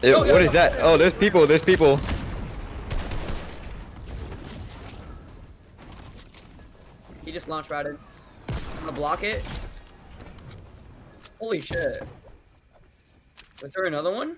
It- Oh, yeah, what is that? Oh, there's people. There's people. He just launched right in. I'm gonna block it. Holy shit. Was there another one?